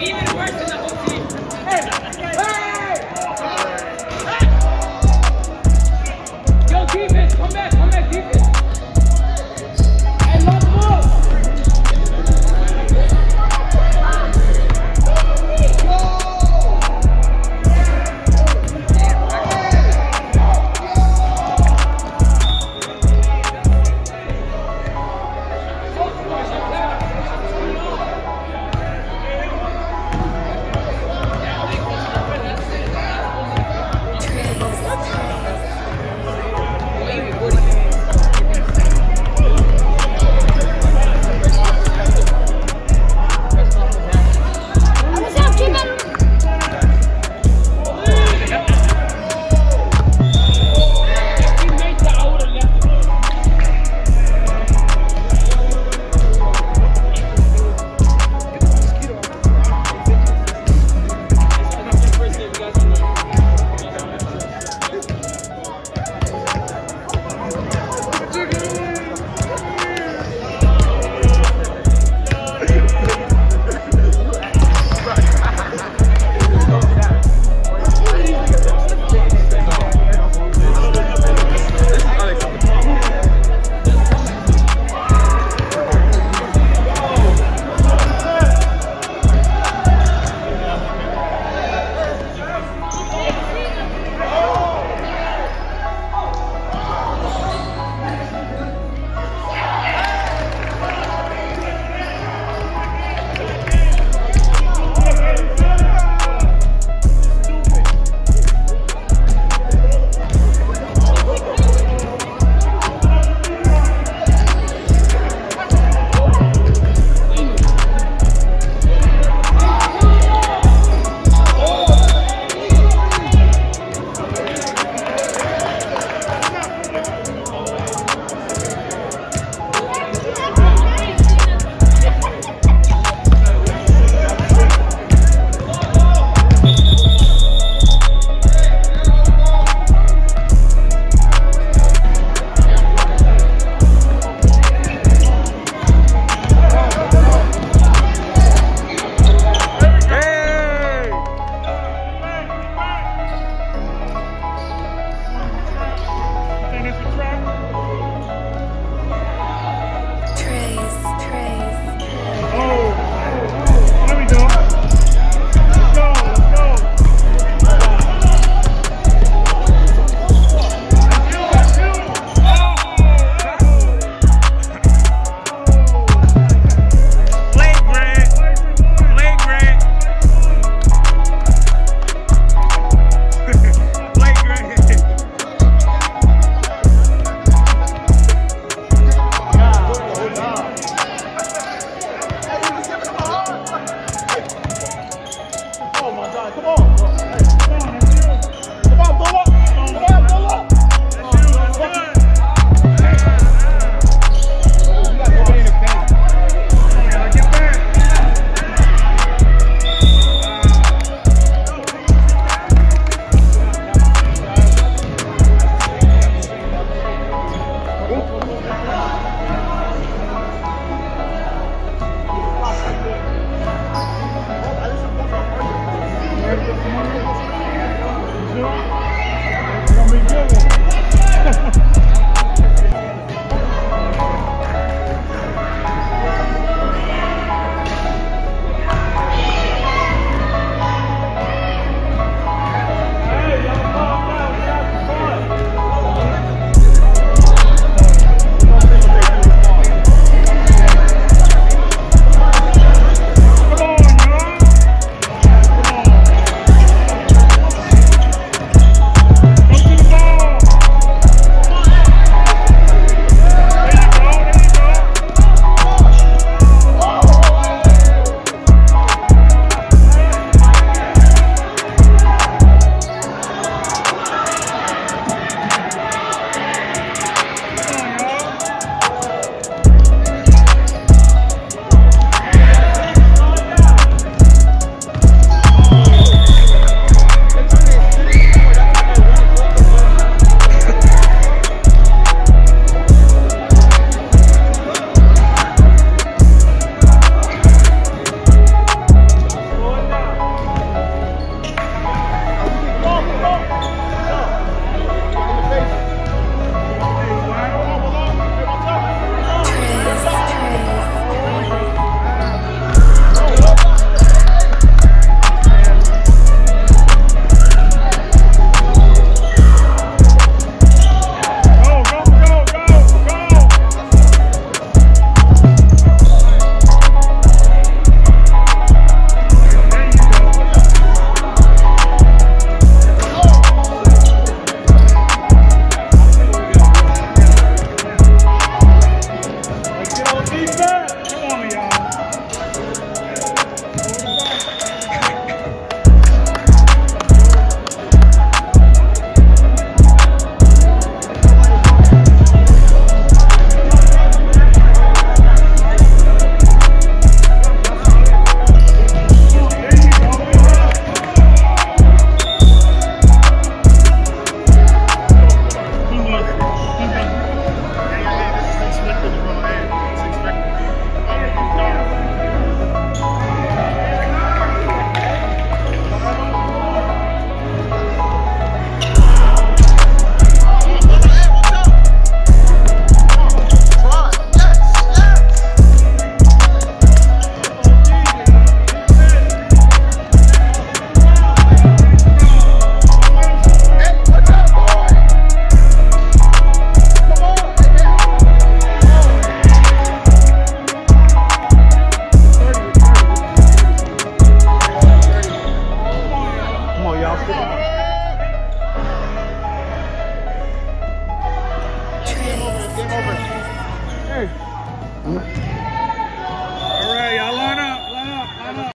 Even worse